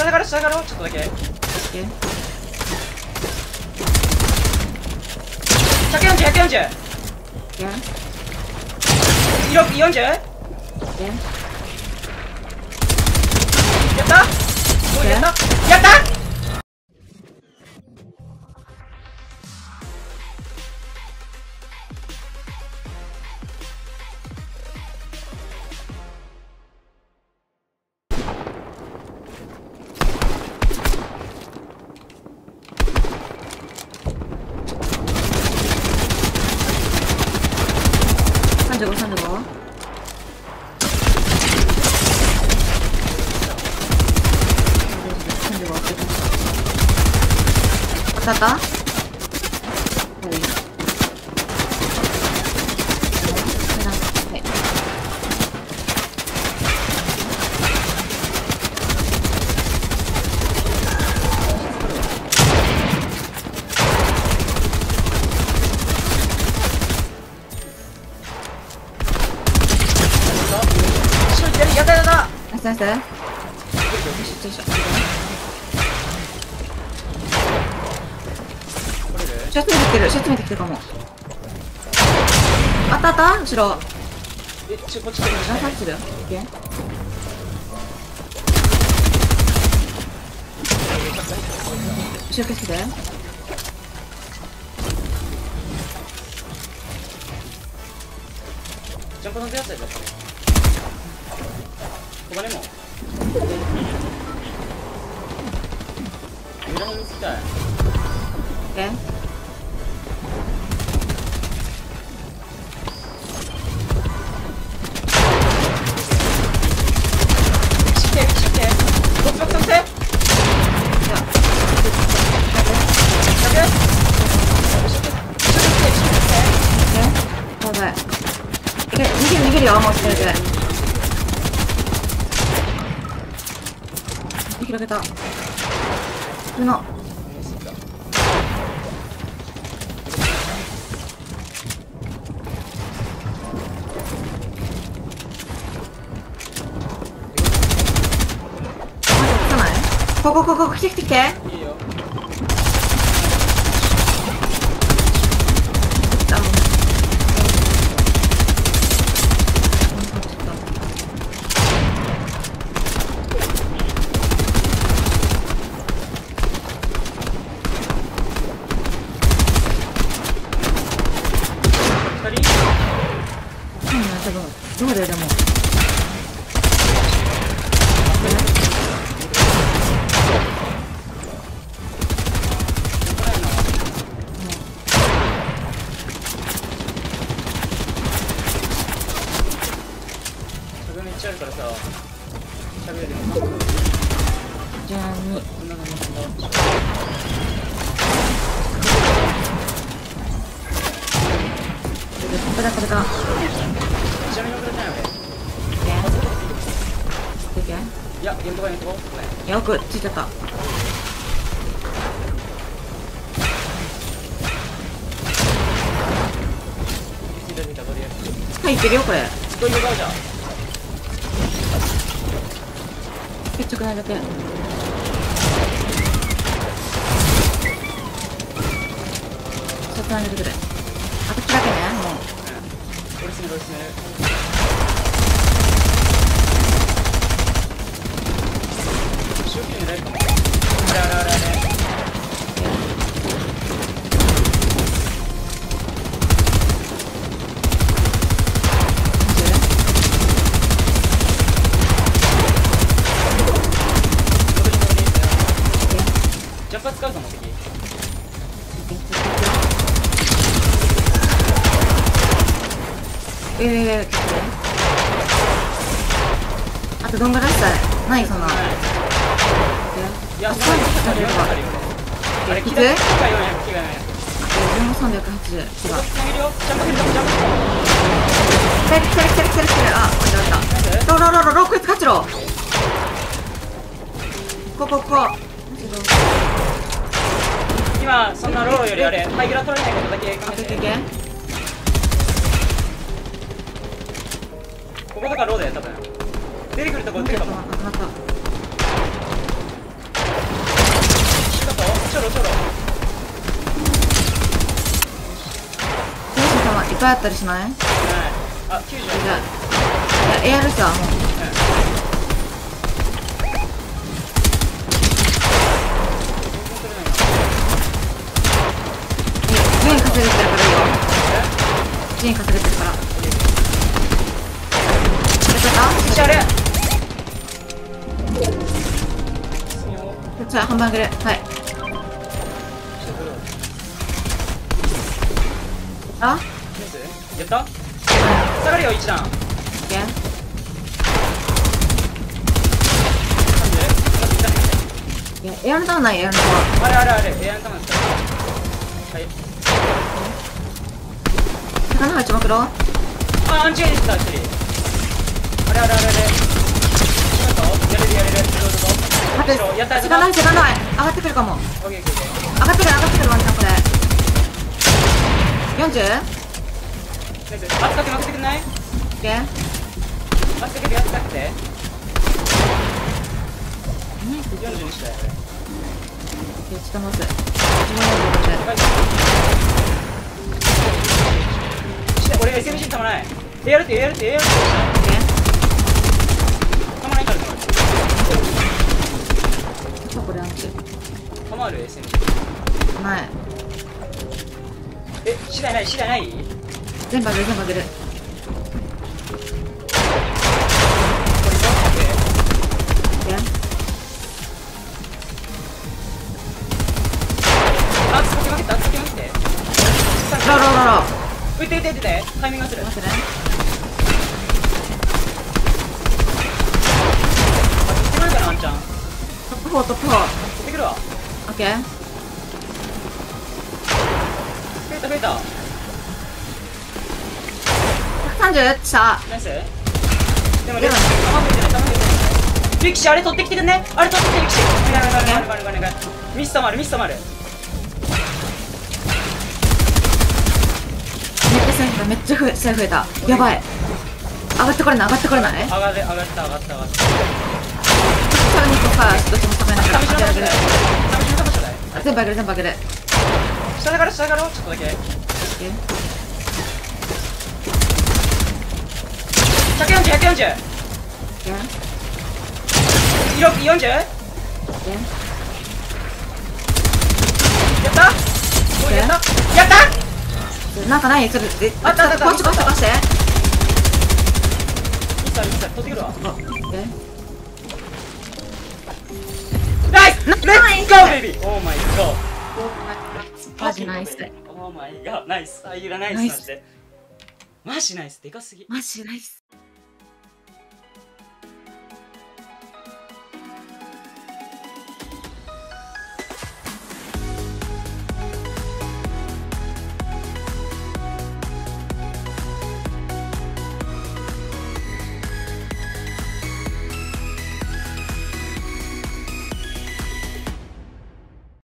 下がろう下がろうちょっとだけオッケー140、140! オッケー色 40? やオッケーったお当たったはい後ろ左やったやったナイシャツ見てきてるシャツ見てきてるかも。あったあった後ろ。えちょこっち来て。何サッチる？オッケー後ろ消して。ジャンプの出やつやじゃここまでも。裏に見つけたいオやばい。いけ、逃げる逃げるよ、もう一人で。広げた。普の。まだ来ない？ここここ来て来て来て。いいよあ二人そうね、多分。どうだよ、でも。壁めっちゃあるからさ喋れるじゃあ、に。こんなのもそんなこれだ、これだ。めちゃめちゃ遅れたよ俺いくついちゃった。ついけるよ、これ。どういう顔じゃん決着ないだけ。ちょっとないでくれ。あとだけね、もう。俺すめる俺すめる正気に狙えるかもあれあれあれあれ戻り戻りジャンパー使う敵えええあとどんぐらいしたい？ないそんな。いや、あそういうことあるつ機が400、機が400。え、も三百八十。違う。ジャンプジャンプジャンプ。来てる来てる来てる来てる来てる。あ、待って待って。ロロロロロこいつ勝ちろ。ここここ。今そんなローよりあれハイグラ取れないことだけ考えて。こことかローだよ多分。出てくるとこ出るかも。ちょろちょろいっぱいあったりしない、はい、あいやエアルさもう、うんン稼げてるからいいよジン稼げてるからやっちゃっあれたじゃあハンバーグではいあやった下がるよ一段オッケーいやエアルタウンない？エアルタウン。あれあれあれエアンタマンですはい。魚入っちまくろ。あアンチエイですか一人あれあれあれあれ。ちょっとやれるるる。かも。オッケーオッケーオッケー。上がってくる上がってくるワンちゃんこれ。40? ナイス圧かけまくってくんない？オッケー。圧かけて圧かけて40にしたよちょっと待って自分のや俺 SMG たまない。エアルってエアルってエアルたまないからね。ーちょこれアンチたまる SMG ない。え次第ない次第ない？全部あげる全部あげるタイミングがする待ってね取ってくるかなワンちゃんトップ4トップ4取ってくるわオッケー。増えた増えた130さナイスでもでもでも弾増えてない弾増えてないリキシあれ取ってきてくんねあれ取ってきてリキシお願いお願いお願いお願いミストマルミストマルめっちゃセーフだめっちゃ増えセーフ増えた。やばい。上がってこれない上がってこれない？上がる上がった上がった上がったさらにこうかどっちも下がりながら試しの場所だよあげる試しの場所だよあ全部あげる全部あげる。下から下からちょっとだけ。オッケー140 140オッケー色40やった？やった？やった？なんかないそれであったあったこっちこっちこっちこうして。ミスターミスター取って。くるわあオッケーナイスレッツゴーベビーオーマイゴーマジナイスオーマイガーナイスあいらナイスナイスマジでマジナイスでかすぎマジナイス